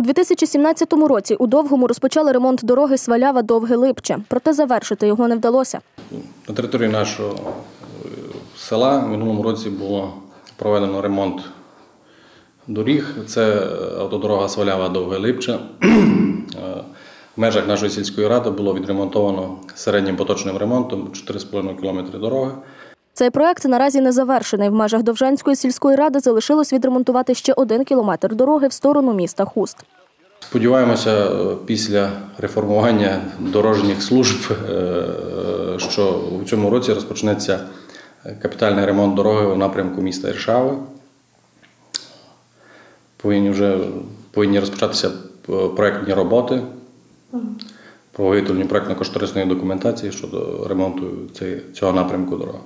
У 2017 році у Довгому розпочали ремонт дороги Свалява Довге Липче, проте завершити його не вдалося. На території нашого е, села в минулому році було проведено ремонт доріг. Це автодорога Свалява Довге Липче. Е, В межах нашої сільської ради було відремонтовано середнім поточним ремонтом 4,5 км дороги. Цей проект наразі не завершений. В межах Довжанської сільської ради залишилось відремонтувати ще один кілометр дороги в сторону міста Хуст. Сподіваємося, е, після реформування дорожніх служб, е, що в цьому році розпочнеться капітальний ремонт дороги у напрямку міста Іршави. Повинні вже повинні розпочатися е, проектні роботи про виготовлення проектно-кошторисної документації щодо ремонту цього напрямку дороги.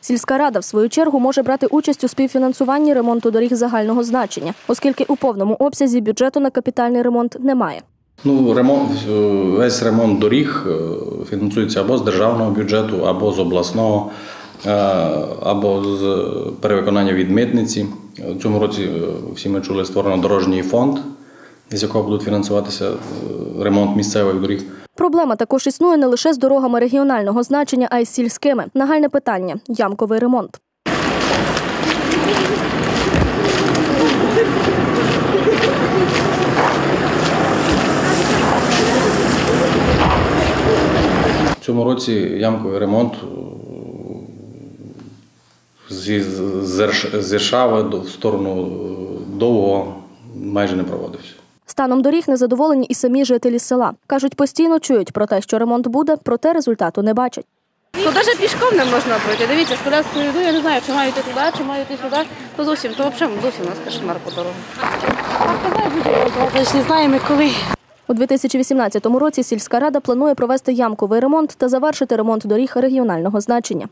Сільська рада, в свою чергу, може брати участь у співфінансуванні ремонту доріг загального значення, оскільки у повному обсязі бюджету на капітальний ремонт немає. Ну, ремонт, е, весь ремонт доріг е, фінансується або з державного бюджету, або з обласного, е, або з перевиконання від митниці. У цьому році всі ми чули створено дорожній фонд, з якого будуть фінансуватися ремонт місцевих доріг. Проблема також існує не лише з дорогами регіонального значення, а й з сільськими. Нагальне питання ямковий ремонт. В цьому році ямковий ремонт е, з до- в сторону е, довго майже не проводився. Станом доріг незадоволені і самі жителі села. Кажуть, постійно чують про те, що ремонт буде, проте результату не бачать. То навіть пішком не можна пройти. Дивіться, з коляскою йду, я не знаю, чи маю йти туди, чи маю йти сюди. То зовсім, то взагалі зовсім у нас кошмар по дорогу. Тож не знаємо коли. У 2018 році сільська рада планує провести ямковий ремонт та завершити ремонт доріг регіонального значення.